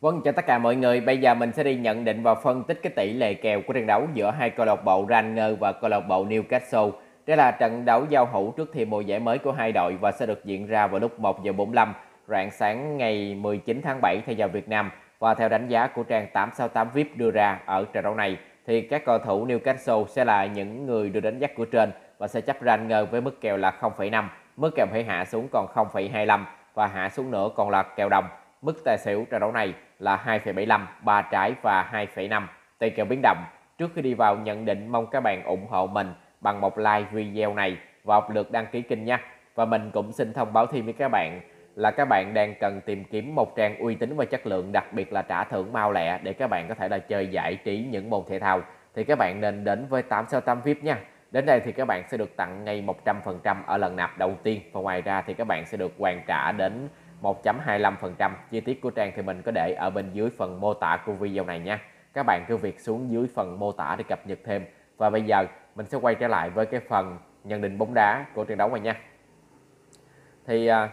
Vâng, chào tất cả mọi người. Bây giờ mình sẽ đi nhận định và phân tích cái tỷ lệ kèo của trận đấu giữa hai câu lạc bộ Rangers và câu lạc bộ Newcastle. Đây là trận đấu giao hữu trước thềm mùa giải mới của hai đội và sẽ được diễn ra vào lúc 1 giờ 45 rạng sáng ngày 19 tháng 7 theo giờ Việt Nam. Và theo đánh giá của trang 868 VIP đưa ra ở trận đấu này thì các cầu thủ Newcastle sẽ là những người được đánh giá của trên và sẽ chấp Rangers với mức kèo là 0,5. Mức kèo phải hạ xuống còn 0,25 và hạ xuống nữa còn là kèo đồng. Mức tài xỉu trận đấu này là 2,75, 3 trái và 2,5. Tỷ kèo biến động. Trước khi đi vào nhận định mong các bạn ủng hộ mình bằng một like video này và một lượt đăng ký kênh nha. Và mình cũng xin thông báo thêm với các bạn là các bạn đang cần tìm kiếm một trang uy tín và chất lượng đặc biệt là trả thưởng mau lẹ để các bạn có thể là chơi giải trí những môn thể thao thì các bạn nên đến với 868 VIP nha. Đến đây thì các bạn sẽ được tặng ngay 100% ở lần nạp đầu tiên và ngoài ra thì các bạn sẽ được hoàn trả đến 1.25%. Chi tiết của trang thì mình có để ở bên dưới phần mô tả của video này nha. Các bạn cứ việc xuống dưới phần mô tả để cập nhật thêm. Và bây giờ mình sẽ quay trở lại với cái phần nhận định bóng đá của trận đấu này nha. Thì à,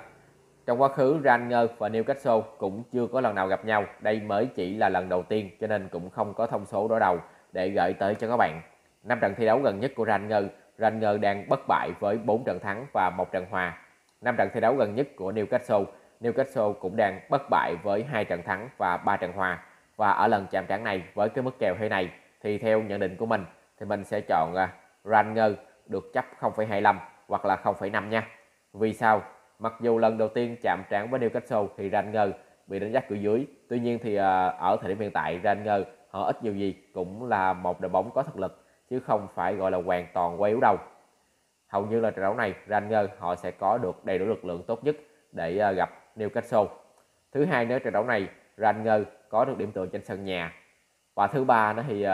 trong quá khứ Ranger và Newcastle cũng chưa có lần nào gặp nhau. Đây mới chỉ là lần đầu tiên cho nên cũng không có thông số đối đầu để gửi tới cho các bạn. Năm trận thi đấu gần nhất của Ranger, Ranger đang bất bại với 4 trận thắng và một trận hòa. Năm trận thi đấu gần nhất của Newcastle, Newcastle cũng đang bất bại với hai trận thắng và ba trận hòa. Và ở lần chạm trán này với cái mức kèo thế này thì theo nhận định của mình thì mình sẽ chọn Ranger Rangers được chấp 0,25 hoặc là 0,5 nha. Vì sao? Mặc dù lần đầu tiên chạm trán với Newcastle thì Rangers bị đánh giá cửa dưới. Tuy nhiên thì à, ở thời điểm hiện tại Rangers họ ít nhiều gì cũng là một đội bóng có thực lực chứ không phải gọi là hoàn toàn quá yếu đâu. Hầu như là trận đấu này Rangers họ sẽ có được đầy đủ lực lượng tốt nhất để à, gặp Newcastle. Thứ hai nữa trận đấu này Rangers có được điểm tựa trên sân nhà. Và thứ ba nữa thì uh,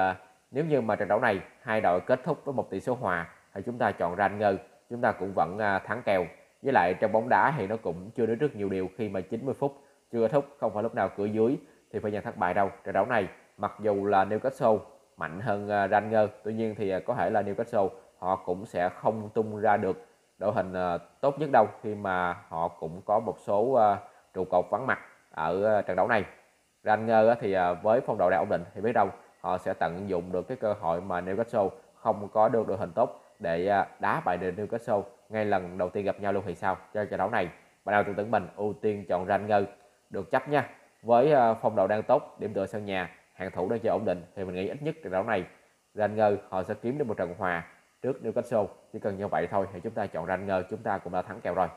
nếu như mà trận đấu này hai đội kết thúc với một tỷ số hòa thì chúng ta chọn Rangers, chúng ta cũng vẫn uh, thắng kèo. Với lại trong bóng đá thì nó cũng chưa đến rất nhiều điều khi mà 90 phút chưa kết thúc, không phải lúc nào cửa dưới thì phải nhận thất bại đâu. Trận đấu này mặc dù là Newcastle mạnh hơn ờ, Rangers, tuy nhiên thì có thể là Newcastle họ cũng sẽ không tung ra được đội hình ờ, tốt nhất đâu khi mà họ cũng có một số ờ, trụ cột vắng mặt ở ờ, trận đấu này. Ranger thì với phong độ đang ổn định thì biết đâu họ sẽ tận dụng được cái cơ hội mà Newcastle không có được đội hình tốt để đá bại được Newcastle ngay lần đầu tiên gặp nhau luôn thì sao cho trận đấu này. Bạn nào tưởng tưởng mình ưu tiên chọn Ranger được chấp nha. Với phong độ đang tốt, điểm tựa sân nhà, hàng thủ đang chơi ổn định thì mình nghĩ ít nhất trận đấu này Ranger họ sẽ kiếm được một trận hòa trước Newcastle. Chỉ cần như vậy thôi thì chúng ta chọn Rangers chúng ta cũng đã thắng kèo rồi.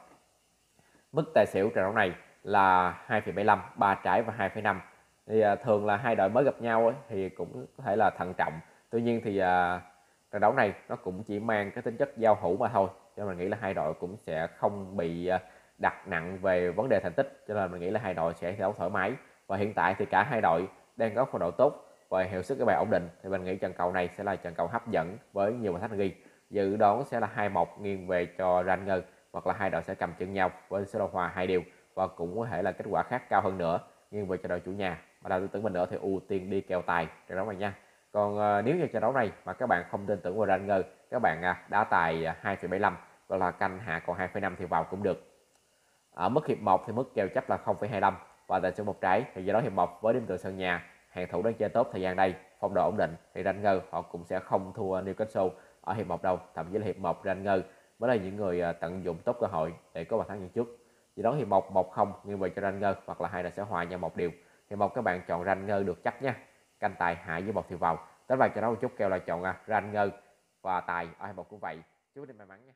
Mức tài xỉu trận đấu này là 2,75 ba trái và 2,5 thì à, thường là hai đội mới gặp nhau ấy, thì cũng có thể là thận trọng. Tuy nhiên thì à, trận đấu này nó cũng chỉ mang cái tính chất giao hữu mà thôi. Cho nên mình nghĩ là hai đội cũng sẽ không bị à, đặt nặng về vấn đề thành tích. Cho nên mình nghĩ là hai đội sẽ thi đấu thoải mái. Và hiện tại thì cả hai đội đang có phong độ tốt và hiệu suất các bạn ổn định thì mình nghĩ trận cầu này sẽ là trận cầu hấp dẫn với nhiều bàn thắng ghi. Dự đoán sẽ là hai một nghiêng về cho Rangers hoặc là hai đội sẽ cầm chân nhau với số đồ hòa hai điều và cũng có thể là kết quả khác cao hơn nữa nghiêng về cho đội chủ nhà. Và đầu tư tưởng mình nữa thì ưu tiên đi kèo tài trận đấu này nha. Còn uh, nếu như trận đấu này mà các bạn không tin tưởng vào Rangers các bạn uh, đá tài 2,75 hoặc là canh hạ còn 2,5 thì vào cũng được. Ở mức hiệp 1 thì mức kèo chấp là 0,25 và tại số một trái thì do đó hiệp 1 với điểm tựa sân nhà hàng thủ đang chơi tốt thời gian đây phong độ ổn định thì Rangers họ cũng sẽ không thua Newcastle ở hiệp 1 đâu thậm chí là hiệp 1 Rangers mới là những người à, tận dụng tốt cơ hội để có bàn thắng như trước. Vì đó hiệp 1 1-0 như vậy cho Rangers hoặc là hai là sẽ hòa nhau một điều. Thì một các bạn chọn Rangers được chắc nha. Canh tài hại với một thì vào tới vài trận đấu một chút kêu là chọn à, Rangers và tài ở hiệp một cũng vậy. Chúc anh may mắn nha.